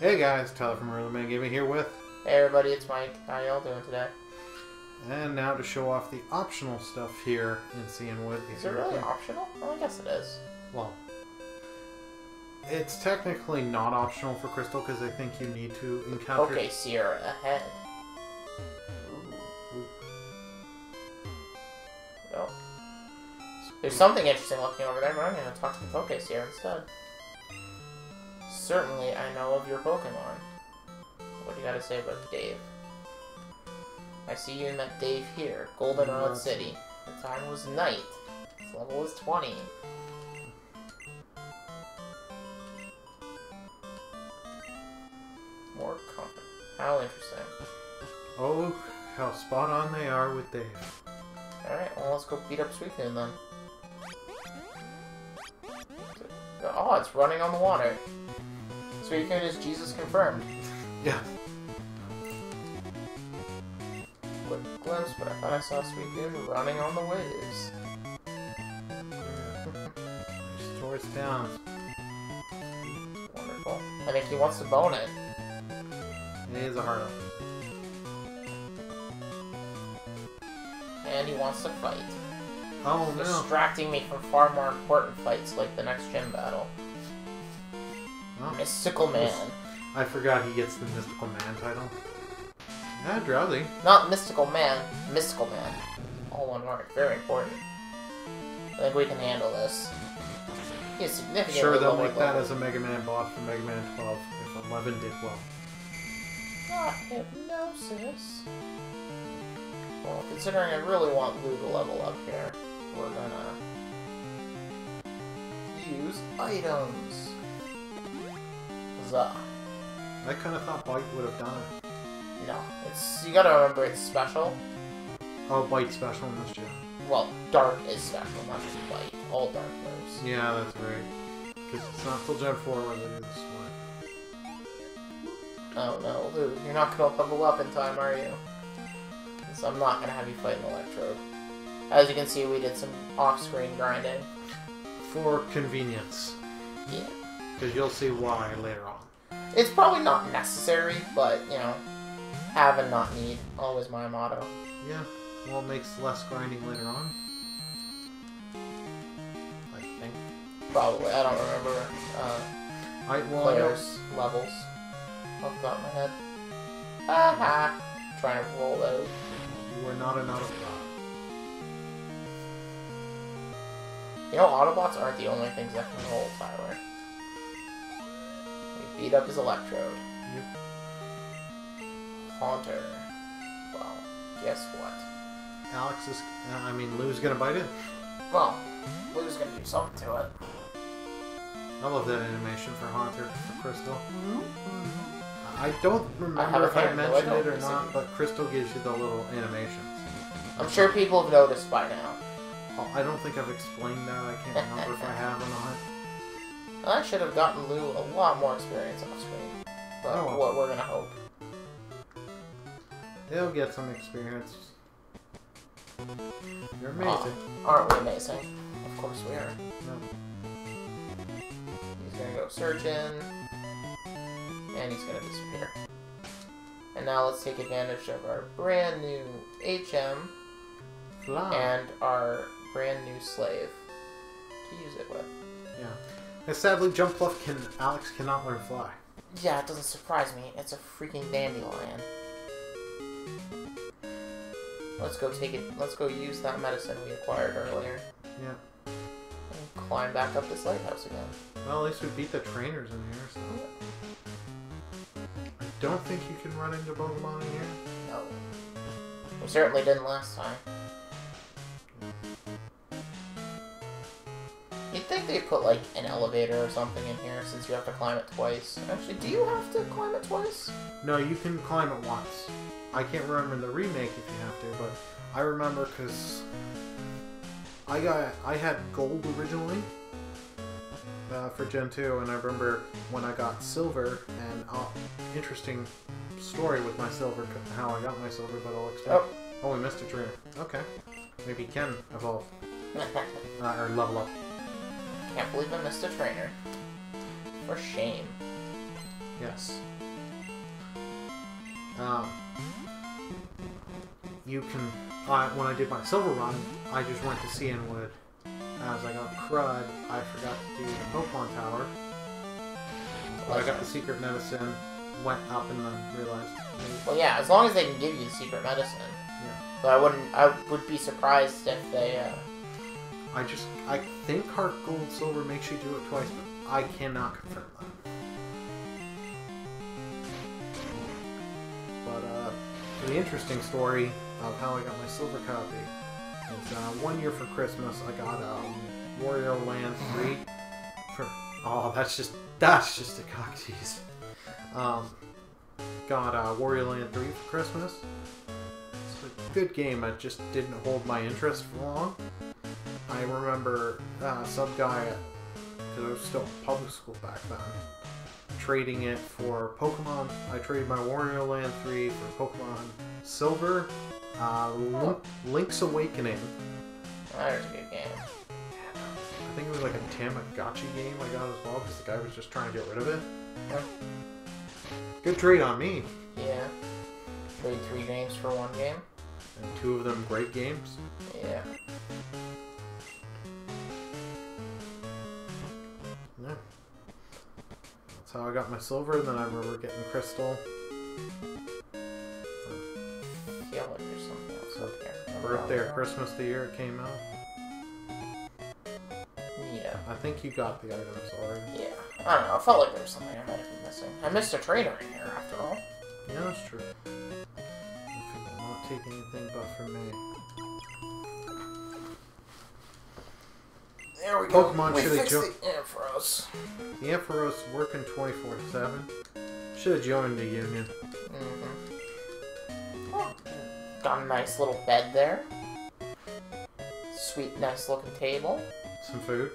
Hey guys, Tyler from Burly Man Gaming here with, Hey everybody, it's Mike. How y'all doing today? and now to show off the optional stuff here in Cianwood. Is it really optional? Well, I guess it is. Well, it's technically not optional for Crystal because I think you need to encounter. Okay, Sierra ahead. Ooh. Well, there's something interesting looking over there, but I'm going to talk to the Poke Seer instead. Certainly, I know of your Pokemon. What do you got to say about Dave? I see you met Dave here, Goldenrod. City. The time was night. His level was 20. More comfort. How interesting. Oh, how spot on they are with Dave. Alright, well, let's go beat up Suicune then. Oh, it's running on the water. Suicune is Jesus confirmed. Yeah. Quick glimpse, but I thought I saw Suicune running on the waves. Towards down. Wonderful. I think he wants to bone it. It is a hard up. And he wants to fight. Oh no. Distracting me from far more important fights like the next gym battle. Oh, Mystical Man. I forgot he gets the Mystical Man title. Yeah, drowsy. Not Mystical Man, Mystical Man. All one word. Very important. I think we can handle this. He is significantly Sure, they'll make that level. as a Mega Man boss for Mega Man 12 if 11 did well. Not hypnosis. Well, considering I really want Lou to level up here, we're gonna use items. I kind of thought Bite would have done it. No, it's you gotta remember it's special. Oh, Bite special in this gym. Well, dark is special, not just Bite. All dark moves. Yeah, that's right. Because it's not till Gen 4 when they do this split. Oh no, Lou, you're not gonna level up in time, are you? So I'm not gonna have you fight an Electrode. As you can see, we did some off-screen grinding. For convenience. Yeah. Because you'll see why later on. It's probably not necessary, but, you know, have and not need. Always my motto. Yeah, well, it makes less grinding later on. I think. Probably. I don't remember uh, I, well, I players' levels off the top of my head. Aha! Trying to roll out. You are not an Autobot. You know, Autobots aren't the only things that can roll, Tyler. Beat up his Electrode. Yep. Haunter. Well, guess what? Alex is. Uh, I mean, Lou's gonna bite it. Well, Lou's gonna do something to it. I love that animation for Haunter for Crystal. I don't remember if I though, I mentioned it or not, but Crystal gives you the little animations. I'm sure people have noticed by now. Oh, I don't think I've explained that. I can't remember if I have or not. I should have gotten Lou a lot more experience off screen. But Oh, well. what we're gonna hope. They'll get some experience. You're uh, amazing. Aren't we amazing? Of course we are. No. He's gonna go searching. And he's gonna disappear. And now let's take advantage of our brand new HM Fly. and our brand new slave to use it with. yeah. And sadly, Jumpluff can Alex cannot learn Fly. Yeah, it doesn't surprise me. It's a freaking dandelion. Let's go take it. Let's go use that medicine we acquired earlier Yeah. and climb back up this lighthouse again. Well, at least we beat the trainers in here, so. I don't think you can run into Pokemon in here. No. We certainly didn't last time. Think they'd put like an elevator or something in here since you have to climb it twice. Actually, do you have to climb it twice? No, you can climb it once. I can't remember the remake if you have to, but I remember because I got I had gold originally uh, for Gen 2, and I remember when I got silver, and uh, interesting story with my silver, how I got my silver, but I'll explain. Oh. Oh, we missed a trainer. Okay. Maybe can evolve. Uh, or level up. Can't believe I missed a trainer. For shame. Yes. Um, you can. Uh, when I did my silver run, I just went to Cianwood. As I got crud, I forgot to do the Pokemon Tower. But I got the secret medicine, went up, and then realized. Well, yeah, as long as they can give you the secret medicine. Yeah. But I wouldn't. I would be surprised if they. Uh, I just. I think Heart Gold Silver makes you do it twice, but I cannot confirm that. But uh, the interesting story of how I got my silver copy is uh, one year for Christmas I got um, Wario Land 3 for oh that's just that's just a cock tease. Um, got uh, Wario Land 3 for Christmas. It's a good game. It just didn't hold my interest for long. I remember uh, some guy because I was still in public school back then trading it for Pokemon. I traded my Wario Land 3 for Pokemon Silver, uh, Link, Link's Awakening. that was a good game. I think it was like a Tamagotchi game I got as well because the guy was just trying to get rid of it. Yeah. Good trade on me. Yeah. Trade three games for one game. And two of them great games. Yeah. Yeah. How I got my silver. and Then I remember getting crystal. feel like something else up here. Birthday or Christmas the year it came out. Yeah. I think you got the items already. Yeah. I don't know. I felt like there was something I might have been missing. I missed a trainer in here after all. Yeah, that's true. If you will not take anything but from me. There we go. Pokemon we should have joined Ampharos. The Ampharos working 24 7. Should have joined the union. Mm-hmm. Oh, got a nice little bed there. Sweet, nice looking table. Some food.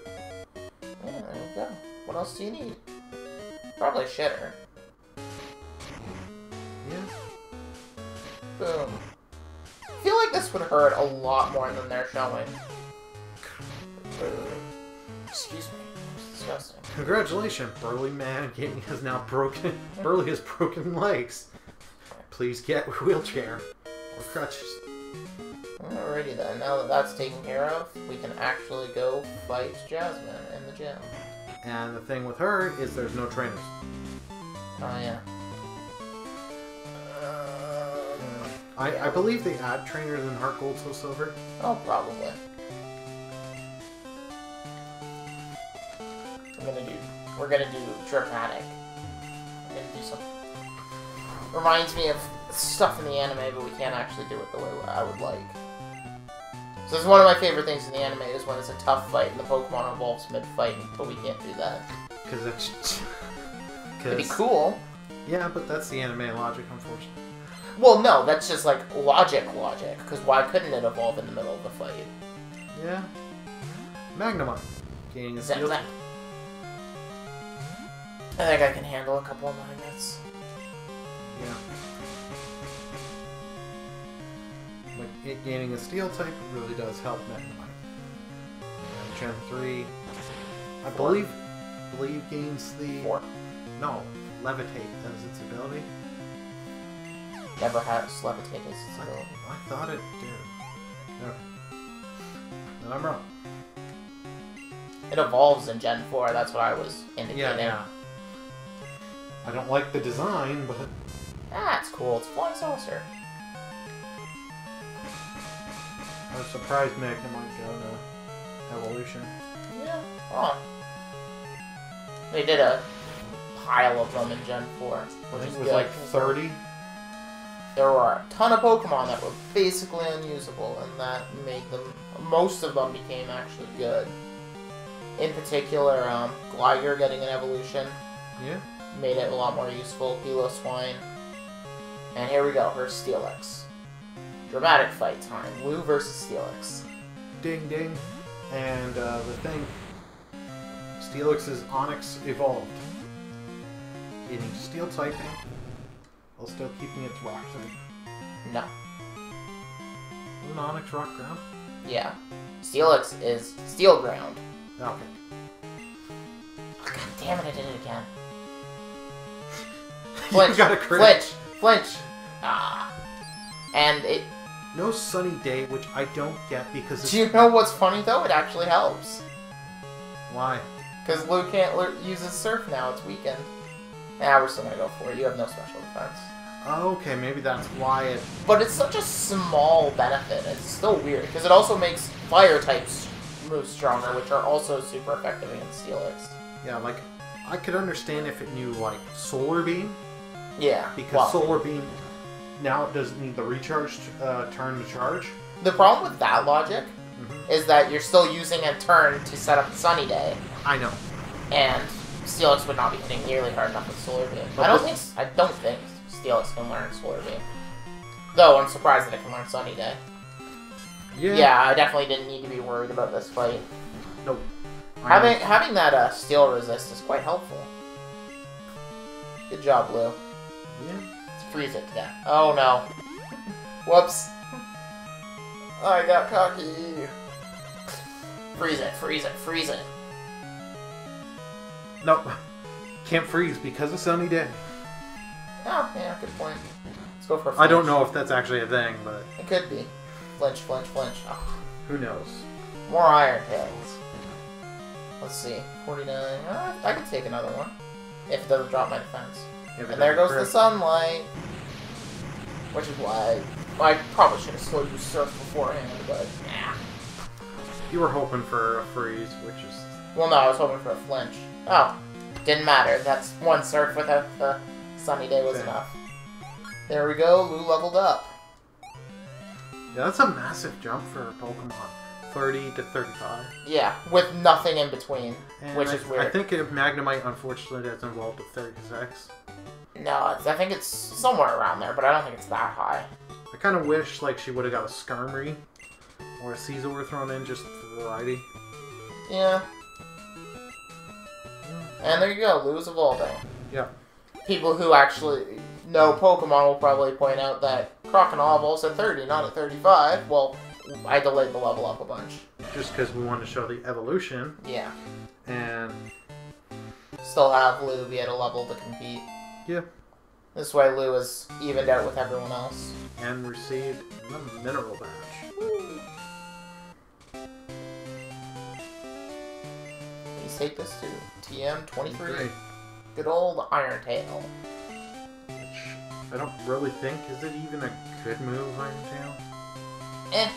Yeah, there we go. What else do you need? Probably shitter. Yeah. Boom. I feel like this would hurt a lot more than they're showing. Excuse me. It's disgusting. Congratulations, Burly Man Gaming has now broken. Burly has broken legs. Please get a wheelchair or crutches. Alrighty then, now that that's taken care of, we can actually go fight Jasmine in the gym. And the thing with her is there's no trainers. Oh yeah. Um, I, I believe they add trainers in Heart Gold Soul Silver. Oh, probably. Gonna do dramatic. We're gonna do some. Reminds me of stuff in the anime, but we can't actually do it the way I would like. So it's one of my favorite things in the anime is when it's a tough fight and the Pokemon evolves mid-fight, but we can't do that. Because it's. It'd be cool. yeah, but that's the anime logic, unfortunately. Well, no, that's just like logic, logic. Because why couldn't it evolve in the middle of the fight? Yeah. Magnemite. Gaining a steel. Zap. I think I can handle a couple of magnets. Yeah. Like it gaining a steel type really does help Magnemite. And Gen 3, I Four. believe, believe gains the. Four. No, levitate as its ability. Never has levitate as its I, ability. I thought it did. Okay. Then I'm wrong. It evolves in Gen 4, that's what I was indicating. Yeah, yeah. I don't like the design, but That's cool, it's flying saucer. I was surprised Magnemite got a evolution. Yeah. Oh. They did a pile of them in Gen 4. I Which think is it was good. like 30. There were a ton of Pokemon that were basically unusable, and that made them. Most of them became actually good. In particular, um, Gligar getting an evolution Yeah. Made it a lot more useful. Swine. And here we go, here's Steelix. Dramatic fight time. Lou versus Steelix. Ding ding. And uh, the thing, Steelix's Onix evolved. Getting steel typing, while still keeping its rock type. No. Isn't Onix rock ground? Yeah. Steelix is Steel Ground. Okay. God damn it, I did it again. Flinch. got a crit. Flinch. Flinch. Ah. And it. No sunny day, which I don't get because it's Do you know what's funny though? It actually helps. why. Because Lou can't use his surf now. It's weakened. Yeah, we're still gonna go for it. You have no special defense. Oh, okay, maybe that's why it. But it's such a small benefit. It's still weird because it also makes fire types move stronger, which are also super effective against Steelix. Yeah, like I could understand if it knew like solar beam Yeah. because solar beam now it doesn't need the recharge uh, turn to charge. the problem with that logic Mhm. is that you're still using a turn to set up Sunny Day, I know. and Steelix would not be hitting nearly hard enough with Solar Beam. But I don't think I don't think Steelix can learn Solar Beam. Though I'm surprised that it can learn Sunny Day. Yeah. Yeah, I definitely didn't need to be worried about this fight. No. I Having having that uh, steel resist is quite helpful. Good job, Lou. Let's freeze it to death. Oh no. Whoops. I got cocky. Freeze it, freeze it, freeze it. Nope. Can't freeze because of sunny day. Oh, yeah, good point. Let's go for I don't know if that's actually a thing, but It could be. Flinch, flinch, flinch. Oh, who knows? more Iron Tails. Let's see. 49. Uh, I could take another one. If it doesn't drop my defense. And there goes the sunlight. Which is why I probably should have slowed you surf beforehand, but nah. You were hoping for a freeze, which is Well, no, I was hoping for a flinch. Oh, didn't matter. That's one surf without the sunny day was enough. There we go. Lou leveled up. yeah, that's a massive jump for Pokemon. Thirty to thirty-five. Yeah, with nothing in between, And which I, is weird. I think if Magnemite unfortunately doesn't evolve to thirty-six. No, it's, I think it's somewhere around there, but I don't think it's that high. I kind of wish like she would have got a Skarmory or a Scizor thrown in just for variety. Yeah. And there you go, Lou's evolving. Yeah. People who actually know Pokemon will probably point out that Croconaw evolves at 30, not at 35. Well, I delayed the level up a bunch. Just because we wanted to show the evolution Yeah. and Still have Lou be at a level to compete. Yeah. This way Lou is evened out with everyone else. and received the mineral badge. Please take this to TM23. Good old Iron Tail. Which I don't really think is it even a good move, Iron Tail. Eh.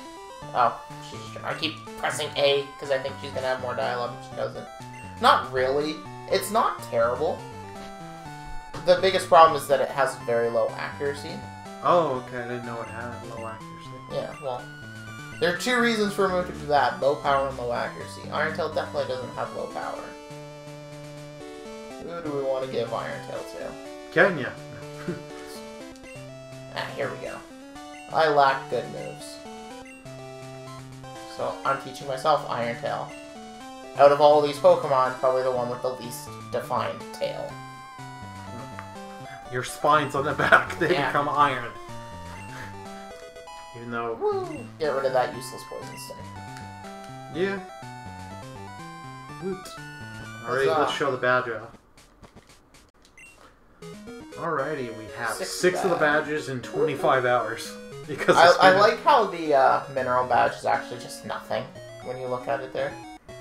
Oh, she's. I keep pressing A because I think she's gonna have more dialogue, but she doesn't. Not really. It's not terrible. The biggest problem is that it has very low accuracy. Oh, okay. I didn't know it had low accuracy. Yeah, well, there are two reasons for a move to do that: low power and low accuracy. Iron Tail definitely doesn't have low power. Who do we want to give Iron Tail to? Kenya. Ah, here we go. I lack good moves. So I'm teaching myself Iron Tail. Out of all these Pokemon, probably the one with the least defined tail. Your spines on the back, they Yeah. become iron. Even though, Woo! Get rid of that useless poison stick. yeah. Woot. Alright, let's show the badge. Alrighty, we have Six six, of the badges in 25 hours. Because I, I like how the uh, mineral badge is actually just nothing when you look at it there.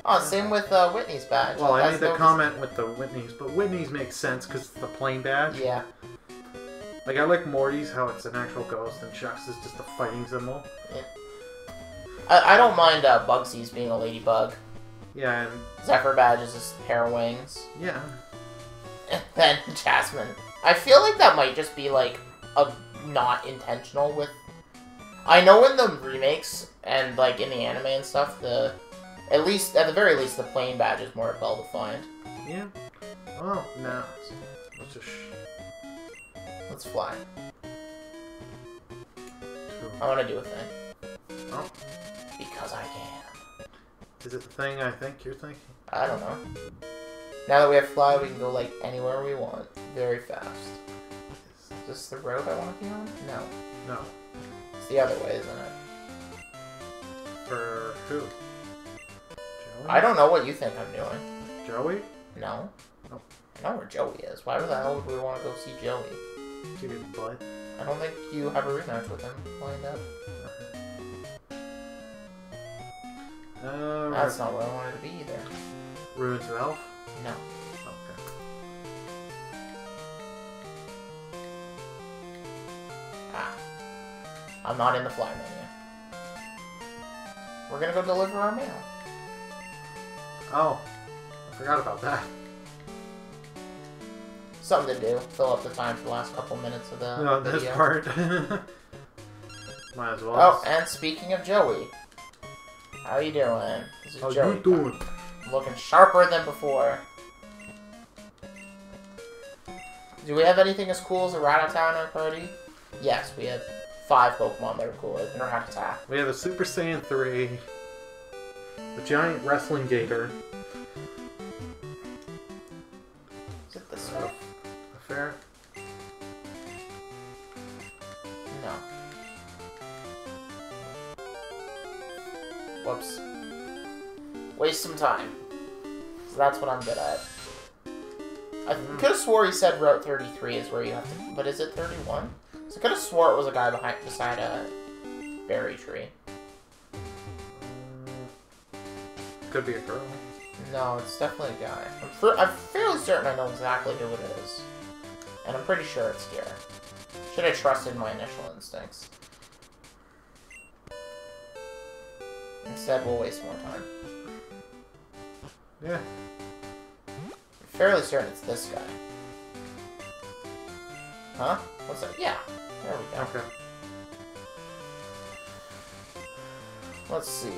Oh, same with uh, Whitney's badge. Well, I made the comment with the Whitney's, but Whitney's makes sense because it's the plain badge. Yeah, Like, I like Morty's, how it's an actual ghost, and Chuck's is just a fighting symbol. I, I don't mind uh, Bugsy's being a ladybug. Yeah, and Zephyr badge is just a pair of wings. yeah. And then Jasmine. I feel like that might just be like a not intentional with. I know in the remakes and like in the anime and stuff, the at least at the very least the plain badge is more well defined. Yeah. Oh, no. Let's just. Let's fly. I want to do a thing Oh, because I can. is it the thing I think you're thinking? I don't know. Now that we have fly, we can go like anywhere we want, very fast. Is this the road I want to be on? No, No. It's the other way, isn't it? For who? Joey? I don't know what you think I'm doing. Joey? No. I know where Joey is. Why the hell would we want to go see Joey? Give me the butt. I don't think you have a rematch with him lined up. Uh, That's not where I wanted to be either. Ruins of Alph? No. I'm not in the fly menu. We're gonna go deliver our mail. Oh, I forgot about that. Something to do. Fill up the time for the last couple minutes of the No, this part. Might as well. Oh, and speaking of Joey, how you doing? This is How Joey. you doing? Looking sharper than before. Do we have anything as cool as a Rattata in our party? Yes, we have five Pokemon that are cooler than Rattata. We have a Super Saiyan 3, a giant wrestling gator, Is it this one? a fair. No. Whoops. Waste some time. So that's what I'm good at. I hmm. could have swore he said Route 33 is where you have to, but is it 31? I could have swore it was a guy behind beside a berry tree. Could be a girl. No, it's definitely a guy. I'm, I'm fairly certain I know exactly who it is. And I'm pretty sure it's Gare. Should have trusted my initial instincts. Instead, we'll waste more time. Yeah. I'm fairly certain it's this guy. Huh? What's that? Yeah. There we go. Okay. Let's see.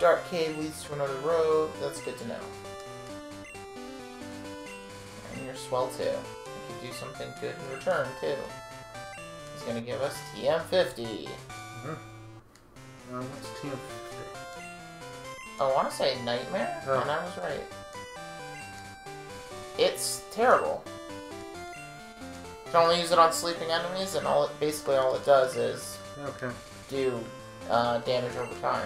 Dark cave leads to another road. That's good to know. And you're swell too. You can do something good in return too. He's gonna give us TM50. Uh, what's TM50? I want to say Nightmare, Oh. and I was right. It's terrible. You can only use it on sleeping enemies, and all it, basically all it does is Okay. do uh, damage over time.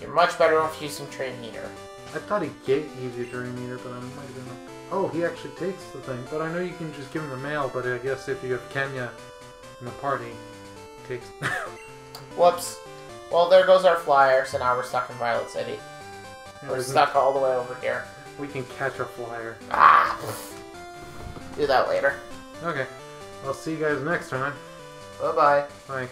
You're much better off using Dream Eater. I thought he gave you the Dream Eater, but I might have been. Oh, he actually takes the thing. But I know you can just give him the mail. But I guess if you have Kenya in the party, he takes. Whoops. Well, there goes our flyer, so now we're stuck in Violet City. We're stuck all the way over here. We can catch a flyer. Ah! Do that later. Okay. I'll see you guys next time. Bye bye. Bye.